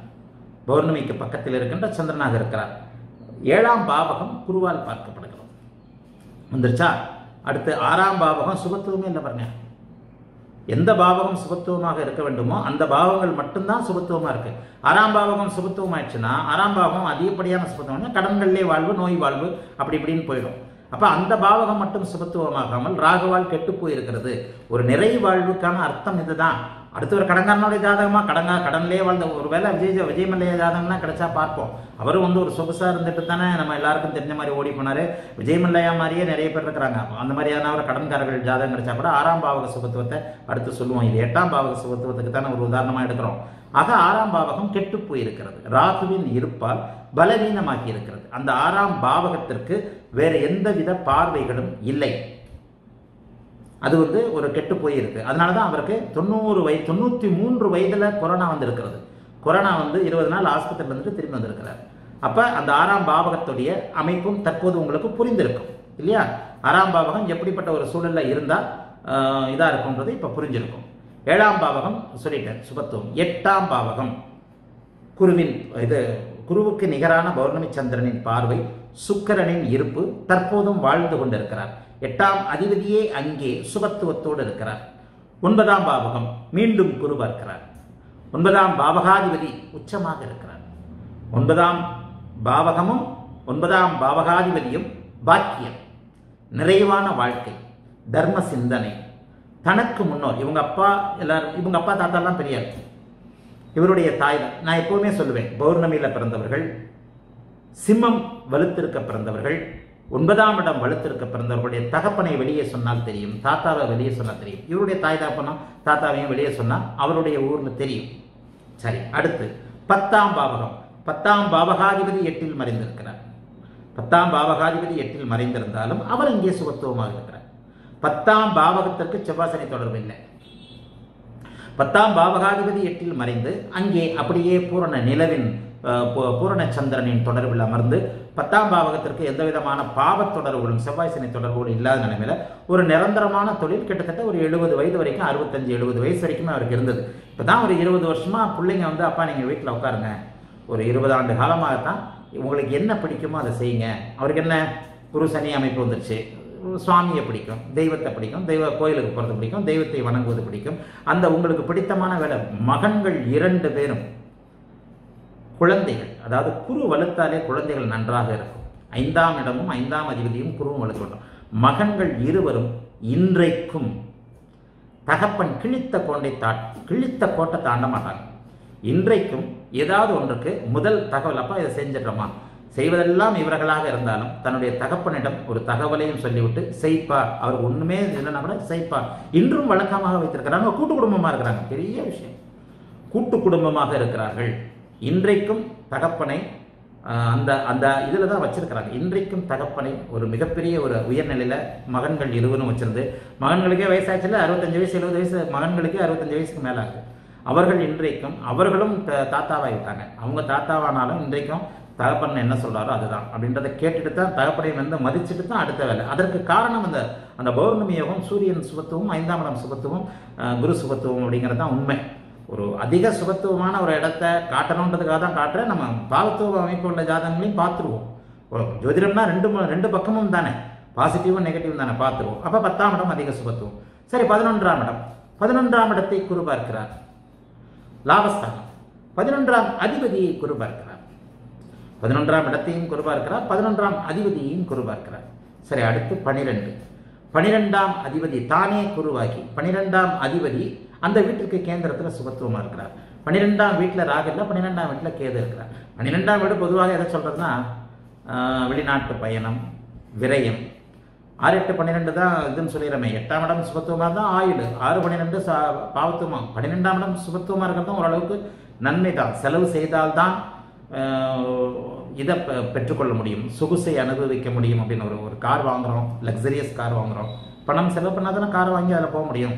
பௌர்ணமிக்கு பக்கத்தில் இருக்கின்ற சந்திரனாக இருக்கிறார். ஏழாம் பாவகம் குருவால் பார்க்கப்படுகிறோம் வந்துருச்சா? அடுத்து ஆறாம் பாவகம் சுபத்துவமே இல்லை பாருங்க. எந்த பாவகம் சுபத்துவமாக இருக்க வேண்டுமோ அந்த பாவங்கள் மட்டும்தான் சுபத்துவமாக இருக்கு. ஆறாம் பாவகம் சுபத்துவம் ஆயிடுச்சுன்னா ஆறாம் பாவகம் அதிகப்படியான சுபத்துவம் கடன்களிலே வாழ்வு நோய் வாழ்வு அப்படி இப்படின்னு போயிடும். அப்போ அந்த பாவகம் மட்டும் சுபத்துவமாகாமல் ராகுவால் கெட்டு போயிருக்கிறது. ஒரு நிறை வாழ்வுக்கான அர்த்தம் இதுதான். அடுத்து ஒரு கடங்காரனுடைய ஜாதகமா? கடங்கா கடன்லேயே வாழ்ந்த ஒரு வேலை விஜய் விஜய் மல்லையா ஜாதகம்லாம் கிடைச்சா பார்ப்போம். அவரும் வந்து ஒரு சொகுசா இருந்துட்டு தானே நம்ம எல்லாருக்கும் தெரிஞ்ச மாதிரி ஓடி போனாரு. விஜய் மல்லையா மாதிரியே நிறைய பேர் இருக்கிறாங்க. அந்த மாதிரியான ஒரு கடன்காரர்கள் ஜாதகம் கிடைச்சா கூட ஆறாம் பாவக சுபத்துவத்தை அடுத்து சொல்லுவோம். இது எட்டாம் பாவக சுபத்துவத்துக்கு தானே ஒரு உதாரணமா எடுக்கிறோம். ஆக ஆறாம் பாவகம் கெட்டு போயிருக்கிறது. ராகுவின் இருப்பால் பலவீனமாக்கி இருக்கிறது. அந்த ஆறாம் பாவகத்திற்கு வேற எந்தவித பார்வைகளும் இல்லை. அது வந்து ஒரு கெட்டு போயிருக்கு. அதனால தான் அவருக்கு தொண்ணூறு வயது தொண்ணூற்றி மூன்று வயதில் கொரோனா வந்திருக்கிறது. கொரோனா வந்து இருபது நாள் ஆஸ்பத்திரியில் இருந்துட்டு திரும்பி வந்திருக்கிறார். அப்போ அந்த ஆறாம் பாவகத்துடைய அமைப்பும் தற்போது உங்களுக்கு புரிந்திருக்கும் இல்லையா? ஆறாம் பாவகம் எப்படிப்பட்ட ஒரு சூழலில் இருந்தால் இதாக இருக்கும்ன்றது இப்போ புரிஞ்சிருக்கும். ஏழாம் பாவகம் சொல்லிட்டேன் சுபத்துவம். எட்டாம் பாவகம் குருவின் இது குருவுக்கு நிகரான பௌர்ணமி சந்திரனின் பார்வை சுக்கரனின் இருப்பு தற்போதும் வாழ்ந்து கொண்டிருக்கிறார். எட்டாம் அதிபதியே அங்கே சுபத்துவத்தோடு இருக்கிறார். ஒன்பதாம் பாவகம் மீண்டும் குரு பார்க்கிறார். ஒன்பதாம் பாவகாதிபதி உச்சமாக இருக்கிறார். ஒன்பதாம் பாவகமும் ஒன்பதாம் பாவகாதிபதியும் பாக்கியம் நிறைவான வாழ்க்கை தர்ம சிந்தனை. தனக்கு முன்னோர் இவங்க அப்பா எல்லாரும் இவங்க அப்பா தாத்தாலாம் பெரியார். இவருடைய தாய் தான். நான் எப்பவுமே சொல்லுவேன் பௌர்ணமியில் பிறந்தவர்கள் சிம்மம் வலுத்திருக்க பிறந்தவர்கள் ஒன்பதாம் இடம் வலுத்திருக்க பிறந்தவர்களுடைய தகப்பனை வெளியே சொன்னால் தெரியும் தாத்தாவை வெளியே சொன்னால் தெரியும். இவருடைய தாய் தகப்பனும் தாத்தாவையும் வெளியே சொன்னால் அவருடைய ஊர்னு தெரியும். சரி அடுத்து பத்தாம் பாவகம். பத்தாம் பாவகாதிபதி எட்டில் மறைந்திருக்கிறார். பத்தாம் பாவகாதிபதி எட்டில் மறைந்திருந்தாலும் அவர் இங்கே சுகத்துவமாக இருக்கிறார். பத்தாம் பாவகத்திற்கு செவ்வாசனை தொடர்பு இல்லை. பத்தாம் பாவகாதிபதி எட்டில் மறைந்து அங்கே அப்படியே பூரண நிலவின் பூ- பூரண சந்திரனின் தொடர்பில் அமர்ந்து பத்தாம் பாவகத்திற்கு எந்த விதமான பாவ தொடர்புகளும் செவ்வாய் சனி தொடர்புகளும் இல்லாத நிலைமையில ஒரு நிரந்தரமான தொழில் கிட்டத்தட்ட ஒரு எழுபது வயது வரைக்கும் அறுபத்தஞ்சு எழுபது வயசு வரைக்குமே அவருக்கு இருந்தது. இப்பதான் ஒரு இருபது வருஷமா பிள்ளைங்க வந்து அப்பா நீங்க வீட்டில் உட்காருங்க. ஒரு இருபது ஆண்டு காலமாகத்தான் உங்களுக்கு என்ன பிடிக்குமோ அதை செய்யுங்க. அவருக்கு என்ன? குரு சனி அமைப்பு வந்துருச்சு. சுவாமியை பிடிக்கும் தெய்வத்தை பிடிக்கும் தெய்வ கோயிலுக்கு போகிறது பிடிக்கும் தெய்வத்தை வணங்குவது பிடிக்கும். அந்த உங்களுக்கு பிடித்தமான வேலை மகன்கள் இரண்டு பேரும். குழந்தைகள் அதாவது குரு வலுத்தாலே குழந்தைகள் நன்றாக இருக்கும். ஐந்தாம் இடமும் ஐந்தாம் அதிபதியும் குருவும் வலுக்கட்டும். மகன்கள் இருவரும் இன்றைக்கும் தகப்பன் கிழித்த கோண்டை தா கிழித்த கோட்டை தாண்ட மாட்டாங்க. இன்றைக்கும் ஏதாவது ஒன்றுக்கு முதல் தகவல் அப்பா இதை செஞ்சிடுறோமா? செய்வதெல்லாம் இவர்களாக இருந்தாலும் தன்னுடைய தகப்பனிடம் ஒரு தகவலையும் சொல்லிவிட்டு செய்ப்பா. அவர் ஒண்ணுமே இல்லைன்னா கூட செய்ப்பா. இன்றும் வழக்கமாக வைத்திருக்கிறாங்க கூட்டு குடும்பமா இருக்கிறாங்க. பெரிய விஷயம். கூட்டு குடும்பமாக இருக்கிறார்கள். இன்றைக்கும் தகப்பனை அந்த அந்த இதில் தான் வச்சிருக்கிறாங்க. இன்றைக்கும் தகப்பனை ஒரு மிகப்பெரிய ஒரு உயர்நிலையில் மகன்கள் இருவரும் வச்சிருந்து மகன்களுக்கே வயசாச்சுல அறுபத்தஞ்சு வயசு எழுபது வயசு மகன்களுக்கே அறுபத்தஞ்சு வயசுக்கு மேலே ஆகுது. அவர்கள் இன்றைக்கும் அவர்களும் த- அவங்க தாத்தாவானாலும் இன்றைக்கும் தகப்பன் என்ன சொல்கிறாரோ அதுதான். அப்படின்றத கேட்டுட்டு தான் தகப்பனை வந்து மதிச்சுட்டு தான் அடுத்த வேலை. அதற்கு காரணம் அந்த அந்த பௌர்ணமி யோகம் சூரியன் சுபத்துவம் ஐந்தாம் இடம் சுபத்துவம் குரு சுபத்துவம் அப்படிங்கிறது தான் உண்மை. ஒரு அதிக சுகத்துவமான ஒரு இடத்த காட்டணுன்றதுக்காக தான் காட்டுறேன். நம்ம பாலத்துவ அமைப்பு உள்ள ஜாதகங்களையும் பார்த்துருவோம். ஜோதிடம்னா ரெண்டு ரெண்டு பக்கமும் தானே. பாசிட்டிவும் நெகட்டிவும் தானே பார்த்துருவோம். அப்போ பத்தாம் இடம் அதிக சுபத்துவம் சரி பதினொன்றாம் இடம். பதினொன்றாம் இடத்தை குரு பார்க்கிறார். லாபஸ்தானம். பதினொன்றாம் அதிபதியை குரு பார்க்கிறார். பதினொன்றாம் இடத்தையும் குரு பார்க்கிறார். பதினொன்றாம் அதிபதியையும் குரு பார்க்கிறார். சரி அடுத்து பனிரெண்டு. பனிரெண்டாம் அதிபதி தானே குருவாகி பனிரெண்டாம் அதிபதி அந்த வீட்டுக்கு கேந்திரத்தில் சுபத்துவமாக இருக்கிறார். பன்னிரெண்டாம் வீட்டில் ராக இல்லை பன்னிரெண்டாம் வீட்டில் கேது இருக்கிறார். பன்னிரெண்டாம் வீடு பொதுவாக எதை சொல்றதுன்னா வெளிநாட்டு பயணம் விரயம். ஆறு எட்டு பன்னிரெண்டு தான் இதுன்னு சொல்லிடுறமே. எட்டாம் இடம் சுபத்துவமாக தான் ஆயுள். ஆறு பன்னிரெண்டு சா பாவத்துவம். பன்னிரெண்டாம் இடம் சுபத்துவமாக இருக்கிறதும் ஓரளவுக்கு நன்மை தான். செலவு செய்தால்தான் இதை பெற்றுக்கொள்ள முடியும். சொகுசை அனுபவிக்க முடியும் அப்படின்னு ஒரு ஒரு கார் வாங்குறோம் லக்ஸரியஸ் கார் வாங்குறோம். பணம் செலவு பண்ணாதானே கார் வாங்கி அதில் போக முடியும்.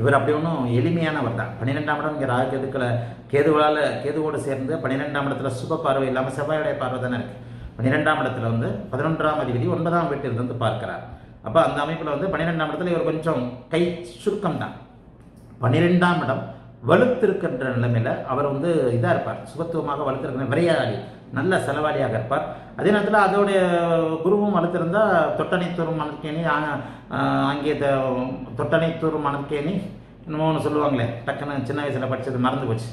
இவர் அப்படி ஒன்றும் எளிமையானவர் தான். பன்னிரெண்டாம் இடம் இங்கே ராகு கேதுக்களை கேதுவால் கேதுவோடு சேர்ந்து பன்னிரெண்டாம் இடத்துல சுப பார்வை இல்லாமல் செவ்வாயுடைய பார்வை தானே இருக்குது பன்னிரெண்டாம் இடத்துல வந்து பதினொன்றாம் அதிபதி ஒன்பதாம் வீட்டில் இருந்து பார்க்கிறார். அப்போ அந்த அமைப்பில் வந்து பன்னிரெண்டாம் இடத்துல இவர் கொஞ்சம் கை சுருக்கம் தான். பன்னிரெண்டாம் இடம் வலுத்திருக்கின்ற நிலைமையில் அவர் வந்து இதாக இருப்பார். சுபத்துவமாக வலுத்திருக்கிற விரையாடி. நல்ல செலவாளியாக இருப்பார். அதே நேரத்தில் அதோடைய குருவும் வலுத்திருந்தா தொட்டனைத்தூரும் மணற்கேணி அங்கே த- மணற்கேணி என்னமோ ஒன்று சொல்லுவாங்களே டக்குன்னு சின்ன வயசில் படிச்சது மறந்து போச்சு.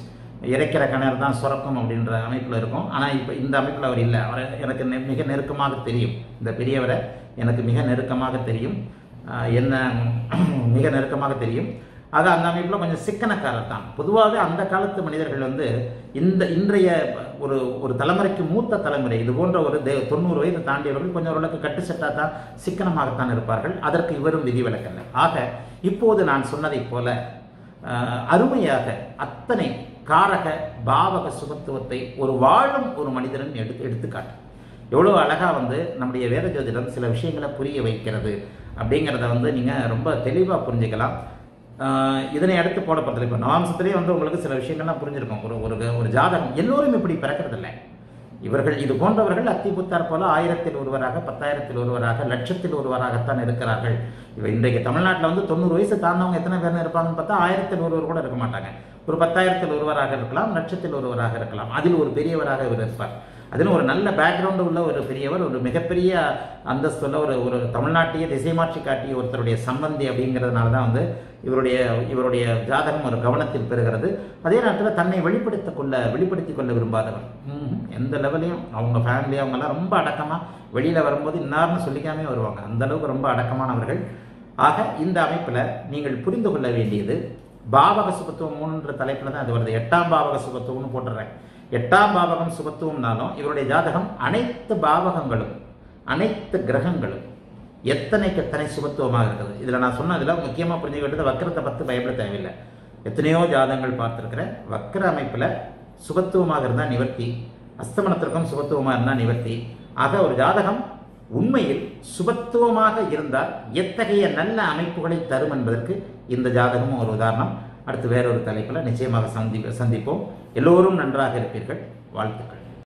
இறைக்கிற கிணறு தான் சுரக்கும் அப்படின்ற அமைப்பில் இருக்கும். ஆனால் இப்போ இந்த அமைப்பில் அவர் இல்லை. அவர் எனக்கு நெ- மிக நெருக்கமாக தெரியும். இந்த பெரியவரை எனக்கு மிக நெருக்கமாக தெரியும். என்ன மிக நெருக்கமாக தெரியும். ஆக அந்த அமைப்பில் கொஞ்சம் சிக்கனக்காரர் தான். பொதுவாகவே அந்த காலத்து மனிதர்கள் வந்து இந்த இன்றைய ஒரு ஒரு தலைமுறைக்கு மூத்த தலைமுறை இது போன்ற ஒரு தே- தொண்ணூறு வயது தாண்டியவர்கள் கொஞ்சம் ஓரளவுக்கு கட்டுச்சட்டாக தான் சிக்கனமாகத்தான் இருப்பார்கள். அதற்கு இவரும் விதிவிலக்கல்ல ஆக இப்போது நான் சொன்னதைப் போல அருமையாக அத்தனை காரக பாவக சுகத்துவத்தை ஒரு வாழும் ஒரு மனிதனின் எடுத்து எடுத்துக்காட்டு. எவ்வளோ அழகாக வந்து நம்முடைய வேத ஜோதிடம் சில விஷயங்களை புரிய வைக்கிறது அப்படிங்கிறத வந்து நீங்கள் ரொம்ப தெளிவாக புரிஞ்சுக்கலாம். இதனை அடுத்து போடப்படுறது இப்போ நவாம்சத்திலே வந்து உங்களுக்கு சில விஷயங்கள்லாம் புரிஞ்சிருக்கும். ஒரு ஒரு ஒரு ஜாதகம் எல்லோரும் இப்படி பிறக்கிறதில்லை. இவர்கள் இது போன்றவர்கள் அத்திபுத்தார் போல ஆயிரத்தில் ஒருவராக பத்தாயிரத்தில் ஒருவராக லட்சத்தில் ஒருவராகத்தான் இருக்கிறார்கள். இவ இன்றைக்கு தமிழ்நாட்டில் வந்து தொண்ணூறு வயசு தாண்டவங்க எத்தனை பேர் இருப்பாங்கன்னு பார்த்தா ஆயிரத்தில் ஒருவர் கூட இருக்க மாட்டாங்க. ஒரு பத்தாயிரத்தில் ஒருவராக இருக்கலாம் லட்சத்தில் ஒருவராக இருக்கலாம். அதில் ஒரு பெரியவராக இவர் இருப்பார். அதிலும் ஒரு நல்ல பேக்ரவுண்டு உள்ள ஒரு பெரியவர் ஒரு மிகப்பெரிய அந்தஸ்துள்ள ஒரு ஒரு தமிழ்நாட்டையே திசை மாற்றி காட்டிய ஒருத்தருடைய சம்பந்தி அப்படிங்கிறதுனால தான் வந்து இவருடைய இவருடைய ஜாதகம் ஒரு கவனத்தில் பெறுகிறது. அதே நேரத்தில் தன்னை வெளிப்படுத்த கொள்ள வெளிப்படுத்தி கொள்ள விரும்பாதவர். எந்த லெவலையும் அவங்க ஃபேமிலி அவங்கெல்லாம் ரொம்ப அடக்கமாக வெளியில் வரும்போது இன்னார்னு சொல்லிக்காமே வருவாங்க. அந்த அளவுக்கு ரொம்ப அடக்கமானவர்கள். ஆக இந்த அமைப்பில் நீங்கள் புரிந்து கொள்ள வேண்டியது பாவக சுபத்துவம் மூணுன்ற தலைப்பில் தான் அது வருது. எட்டாம் பாவக சுபத்துவம்னு போட்டுறேன். எட்டாம் பாவகம் சுபத்துவம்னாலும் இவருடைய ஜாதகம் அனைத்து பாவகங்களும் அனைத்து கிரகங்களும் எத்தனைக்கு எத்தனை சுபத்துவமாக இருக்குது இதில் நான் சொன்னதில் முக்கியமாக புரிஞ்சுக்க வேண்டியது வக்கரத்தை பற்றி பயப்பட தேவையில்லை. எத்தனையோ ஜாதகங்கள் பார்த்துருக்கிறேன். வக்கர அமைப்பில் சுபத்துவமாக இருந்தால் நிவர்த்தி அஸ்தமனத்திற்கும் சுபத்துவமாக இருந்தால் நிவர்த்தி. ஆக ஒரு ஜாதகம் உண்மையில் சுபத்துவமாக இருந்தால் எத்தகைய நல்ல அமைப்புகளை தரும் என்பதற்கு இந்த ஜாதகமும் ஒரு உதாரணம். அடுத்து வேறொரு தலைப்பில் நிச்சயமாக சந்தி சந்திப்போம். எல்லோரும் நன்றாக இருப்பீர்கள். வாழ்த்துக்கள்.